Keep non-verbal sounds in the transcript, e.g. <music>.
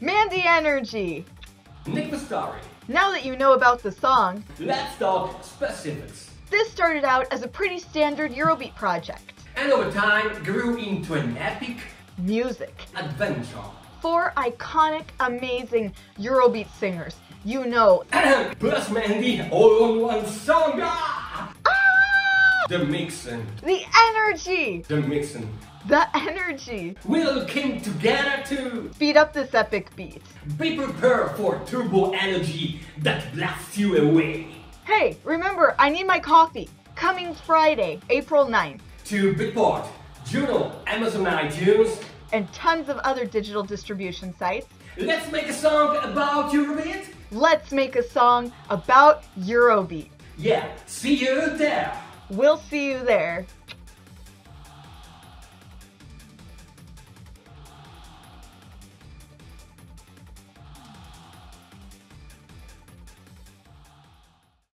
MandieNRG. Nick Festari. Now that you know about the song, Let's talk specifics. this started out as a pretty standard Eurobeat project. And over time grew into an epic Music. adventure. Four iconic, amazing Eurobeat singers. You know, <clears throat> Plus Mandy all on one song. Ah! The mixing. the energy, The mixing. the energy. We all came together to Speed up this epic beat. be prepared for turbo energy that blasts you away. Hey, remember, I need my coffee. Coming Friday, April 9th, To Beatport, Juno, Amazon iTunes. and tons of other digital distribution sites. Let's make a song about Eurobeat. Let's make a song about Eurobeat. Yeah, see you there. We'll see you there.